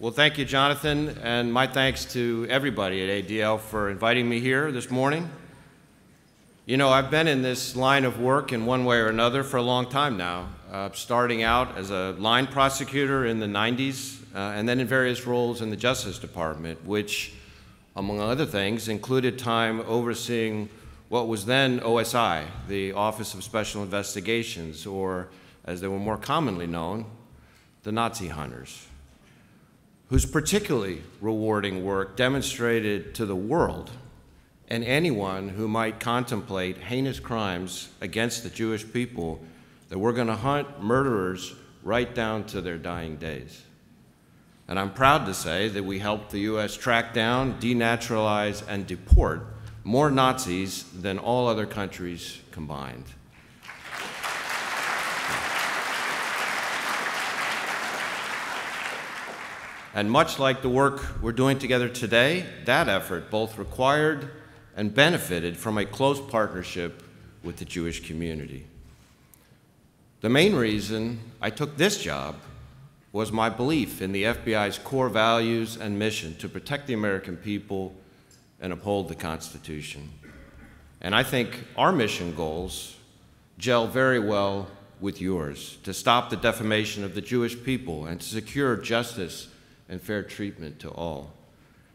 Well, thank you, Jonathan, and my thanks to everybody at ADL for inviting me here this morning. You know, I've been in this line of work in one way or another for a long time now, uh, starting out as a line prosecutor in the 90s, uh, and then in various roles in the Justice Department, which, among other things, included time overseeing what was then OSI, the Office of Special Investigations, or as they were more commonly known, the Nazi hunters whose particularly rewarding work demonstrated to the world and anyone who might contemplate heinous crimes against the Jewish people that we're going to hunt murderers right down to their dying days. And I'm proud to say that we helped the U.S. track down, denaturalize, and deport more Nazis than all other countries combined. And much like the work we're doing together today, that effort both required and benefited from a close partnership with the Jewish community. The main reason I took this job was my belief in the FBI's core values and mission to protect the American people and uphold the Constitution. And I think our mission goals gel very well with yours to stop the defamation of the Jewish people and to secure justice and fair treatment to all.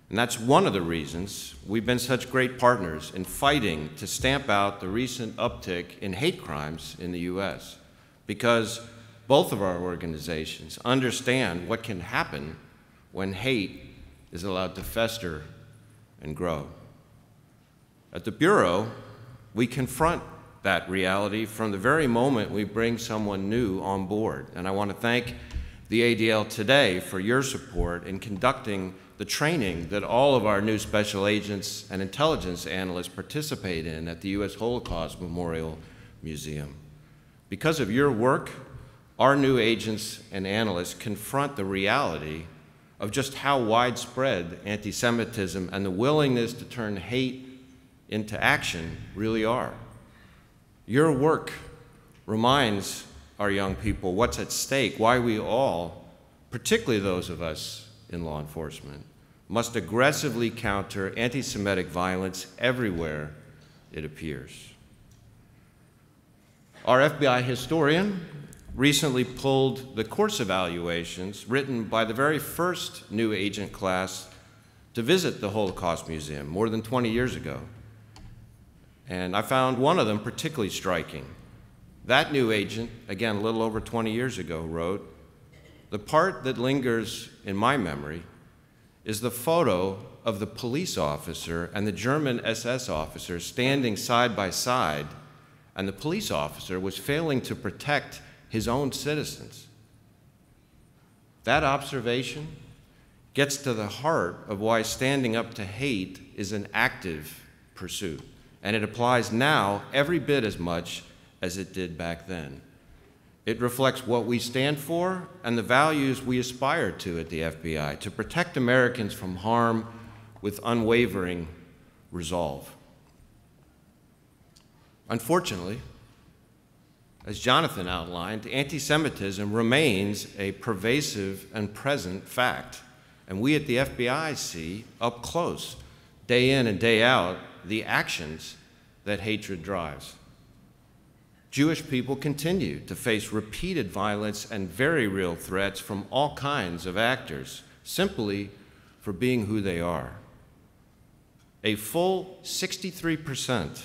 And that's one of the reasons we've been such great partners in fighting to stamp out the recent uptick in hate crimes in the U.S. Because both of our organizations understand what can happen when hate is allowed to fester and grow. At the Bureau, we confront that reality from the very moment we bring someone new on board. And I want to thank the ADL today for your support in conducting the training that all of our new special agents and intelligence analysts participate in at the U.S. Holocaust Memorial Museum. Because of your work, our new agents and analysts confront the reality of just how widespread anti Semitism and the willingness to turn hate into action really are. Your work reminds our young people what's at stake, why we all, particularly those of us in law enforcement, must aggressively counter anti Semitic violence everywhere it appears. Our FBI historian recently pulled the course evaluations written by the very first new agent class to visit the Holocaust Museum more than 20 years ago. And I found one of them particularly striking. That new agent, again, a little over 20 years ago, wrote The part that lingers in my memory is the photo of the police officer and the German SS officer standing side by side, and the police officer was failing to protect his own citizens. That observation gets to the heart of why standing up to hate is an active pursuit, and it applies now every bit as much as it did back then. It reflects what we stand for and the values we aspire to at the FBI to protect Americans from harm with unwavering resolve. Unfortunately, as Jonathan outlined, anti Semitism remains a pervasive and present fact. And we at the FBI see up close, day in and day out, the actions that hatred drives. Jewish people continue to face repeated violence and very real threats from all kinds of actors simply for being who they are. A full 63%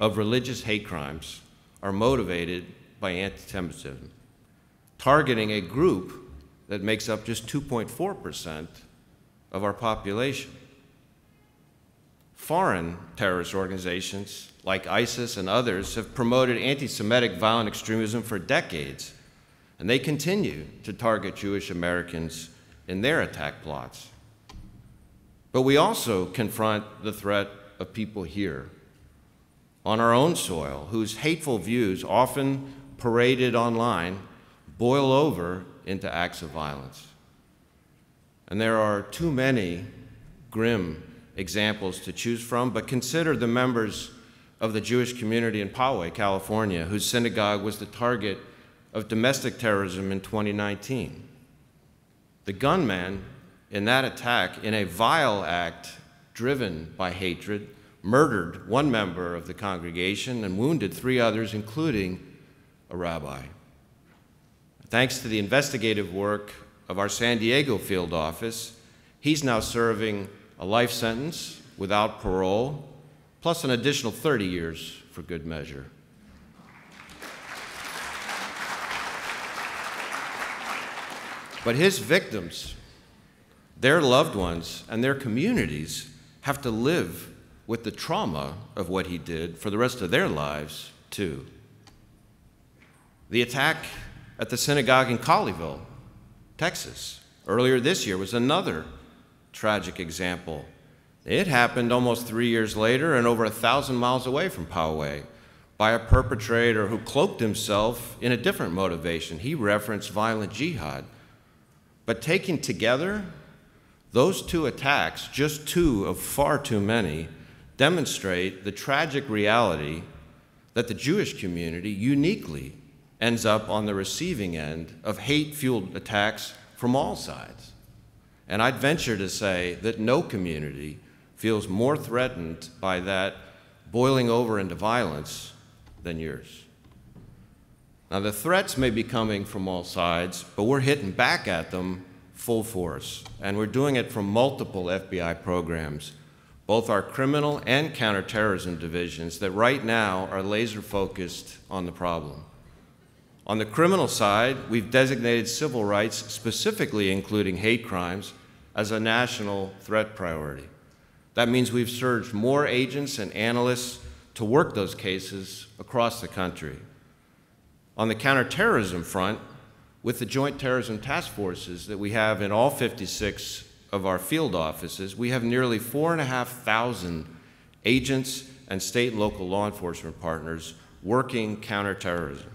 of religious hate crimes are motivated by anti Semitism, targeting a group that makes up just 2.4% of our population. Foreign terrorist organizations like ISIS and others, have promoted anti Semitic violent extremism for decades, and they continue to target Jewish Americans in their attack plots. But we also confront the threat of people here, on our own soil, whose hateful views, often paraded online, boil over into acts of violence. And there are too many grim examples to choose from, but consider the members of the Jewish community in Poway, California, whose synagogue was the target of domestic terrorism in 2019. The gunman in that attack, in a vile act driven by hatred, murdered one member of the congregation and wounded three others, including a rabbi. Thanks to the investigative work of our San Diego field office, he's now serving a life sentence without parole, plus an additional 30 years for good measure. But his victims, their loved ones, and their communities have to live with the trauma of what he did for the rest of their lives, too. The attack at the synagogue in Colleyville, Texas, earlier this year was another tragic example. It happened almost three years later and over a thousand miles away from Poway by a perpetrator who cloaked himself in a different motivation. He referenced violent jihad. But taken together, those two attacks, just two of far too many, demonstrate the tragic reality that the Jewish community uniquely ends up on the receiving end of hate fueled attacks from all sides. And I'd venture to say that no community feels more threatened by that boiling over into violence than yours. Now, the threats may be coming from all sides, but we're hitting back at them full force. And we're doing it from multiple FBI programs, both our criminal and counterterrorism divisions, that right now are laser focused on the problem. On the criminal side, we've designated civil rights, specifically including hate crimes, as a national threat priority. That means we've surged more agents and analysts to work those cases across the country. On the counterterrorism front, with the joint terrorism task forces that we have in all 56 of our field offices, we have nearly 4,500 agents and state and local law enforcement partners working counterterrorism.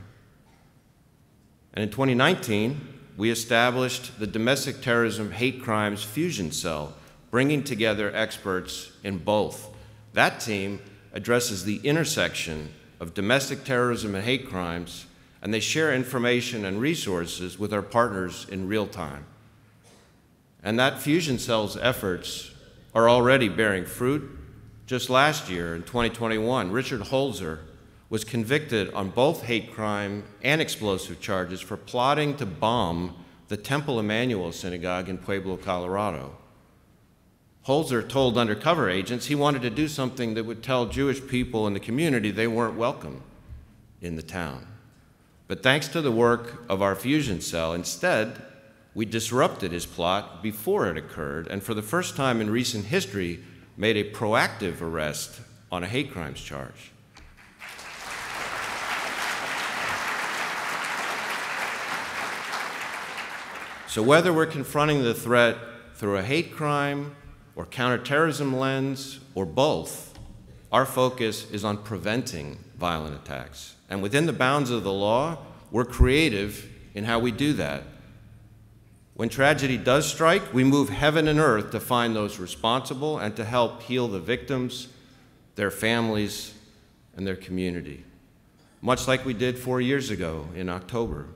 And in 2019, we established the Domestic Terrorism Hate Crimes Fusion Cell, bringing together experts in both. That team addresses the intersection of domestic terrorism and hate crimes, and they share information and resources with our partners in real time. And that Fusion Cell's efforts are already bearing fruit. Just last year, in 2021, Richard Holzer was convicted on both hate crime and explosive charges for plotting to bomb the Temple Emanuel Synagogue in Pueblo, Colorado. Holzer told undercover agents he wanted to do something that would tell Jewish people in the community they weren't welcome in the town. But thanks to the work of our fusion cell, instead, we disrupted his plot before it occurred, and for the first time in recent history, made a proactive arrest on a hate crimes charge. So, whether we're confronting the threat through a hate crime or counterterrorism lens or both, our focus is on preventing violent attacks. And within the bounds of the law, we're creative in how we do that. When tragedy does strike, we move heaven and earth to find those responsible and to help heal the victims, their families, and their community. Much like we did four years ago in October,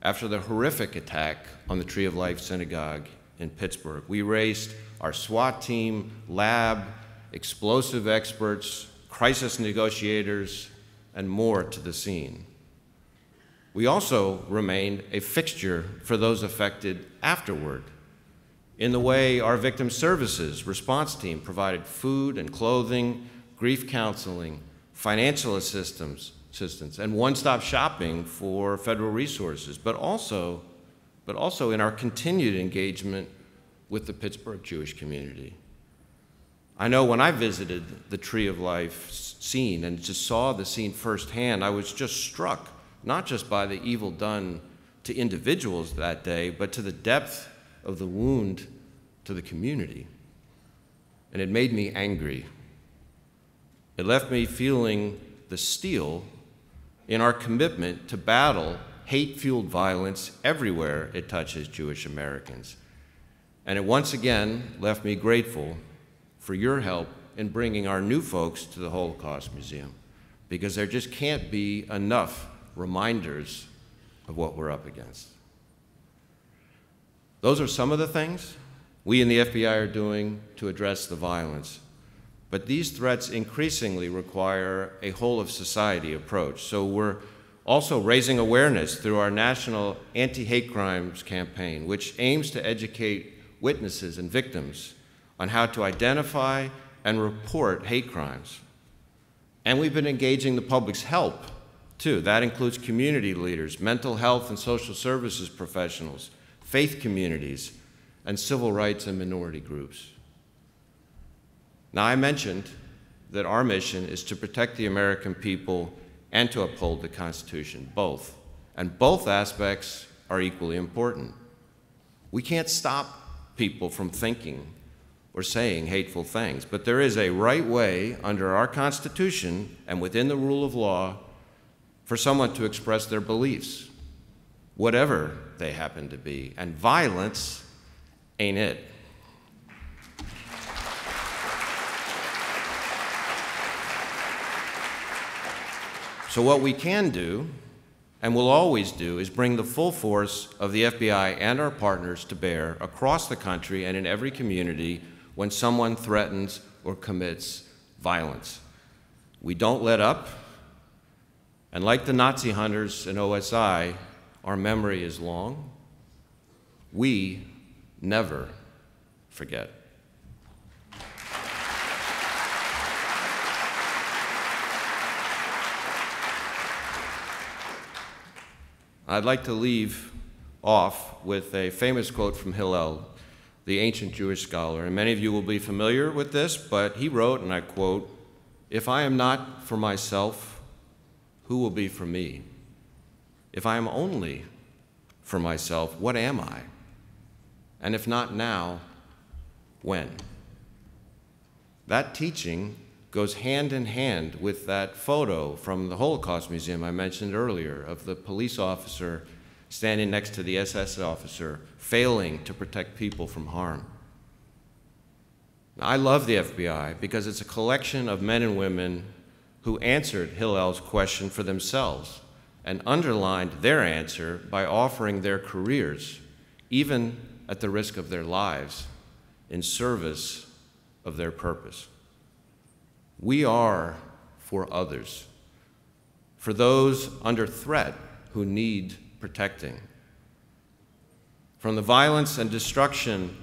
after the horrific attack on the Tree of Life Synagogue in Pittsburgh. We raised our SWAT team, lab, explosive experts, crisis negotiators, and more to the scene. We also remained a fixture for those affected afterward in the way our victim services response team provided food and clothing, grief counseling, financial assistance, assistance and one-stop shopping for federal resources, but also, but also in our continued engagement with the Pittsburgh Jewish community. I know when I visited the Tree of Life scene and just saw the scene firsthand, I was just struck, not just by the evil done to individuals that day, but to the depth of the wound to the community. And it made me angry. It left me feeling the steel in our commitment to battle hate fueled violence everywhere it touches Jewish Americans. And it once again left me grateful for your help in bringing our new folks to the Holocaust Museum because there just can't be enough reminders of what we're up against. Those are some of the things, we in the FBI are doing to address the violence. But these threats increasingly require a whole of society approach. So we're also raising awareness through our national anti hate crimes campaign, which aims to educate witnesses and victims on how to identify and report hate crimes. And we've been engaging the public's help, too. That includes community leaders, mental health and social services professionals, faith communities, and civil rights and minority groups. Now, I mentioned that our mission is to protect the American people and to uphold the Constitution, both. And both aspects are equally important. We can't stop people from thinking or saying hateful things, but there is a right way under our Constitution and within the rule of law for someone to express their beliefs, whatever they happen to be. And violence ain't it. So, what we can do, and will always do, is bring the full force of the FBI and our partners to bear across the country and in every community when someone threatens or commits violence. We don't let up, and like the Nazi hunters in OSI, our memory is long. We never forget. I'd like to leave off with a famous quote from Hillel, the ancient Jewish scholar. And many of you will be familiar with this, but he wrote, and I quote, If I am not for myself, who will be for me? If I am only for myself, what am I? And if not now, when? That teaching goes hand in hand with that photo from the Holocaust Museum I mentioned earlier of the police officer standing next to the SS officer, failing to protect people from harm. Now, I love the FBI because it's a collection of men and women who answered Hillel's question for themselves and underlined their answer by offering their careers, even at the risk of their lives, in service of their purpose. We are for others, for those under threat who need protecting. From the violence and destruction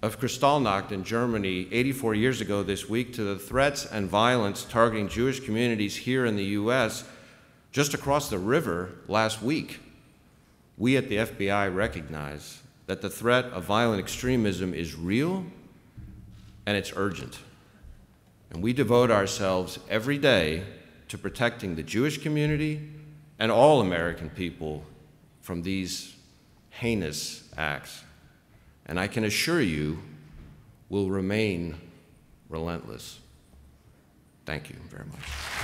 of Kristallnacht in Germany 84 years ago this week to the threats and violence targeting Jewish communities here in the U.S. just across the river last week, we at the FBI recognize that the threat of violent extremism is real and it's urgent. And we devote ourselves every day to protecting the Jewish community and all American people from these heinous acts. And I can assure you, will remain relentless. Thank you very much.